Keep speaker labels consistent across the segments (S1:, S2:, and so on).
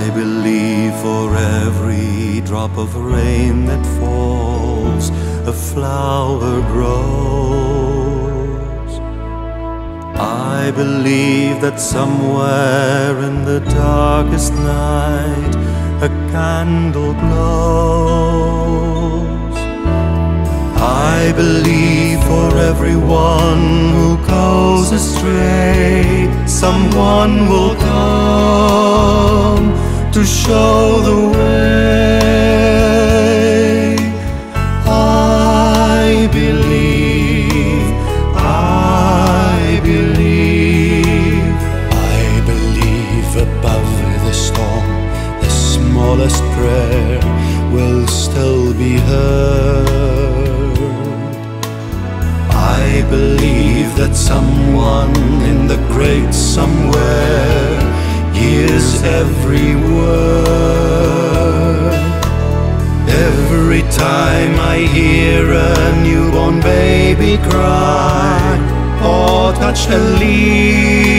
S1: I believe for every drop of rain that falls, a flower grows. I believe that somewhere in the darkest night, a candle glows. I believe for everyone who goes astray, someone will come to show the way.
S2: I believe, I believe, I believe above the storm, the smallest prayer will still be heard. I believe that someone in the great somewhere hears every word. Every time I
S3: hear a newborn baby cry or touch a leaf.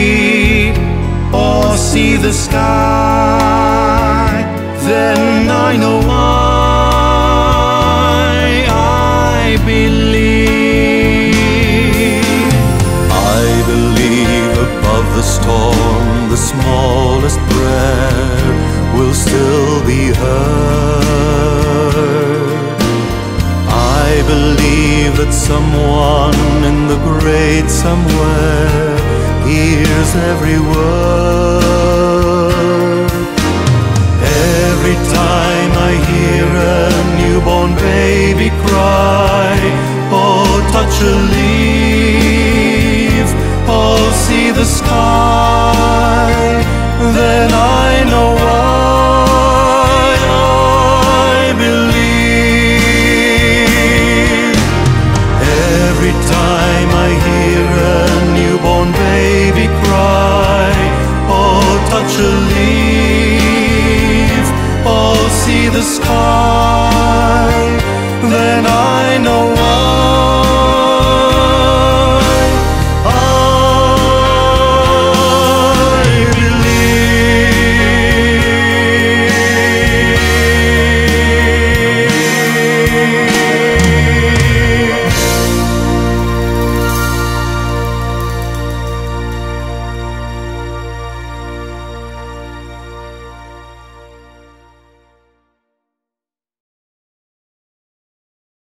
S1: will still be heard. I believe that someone in the great somewhere hears every word. Every time I hear a newborn baby
S3: cry, oh, touch a baby cry Oh, touch a leaf Oh, see the sky.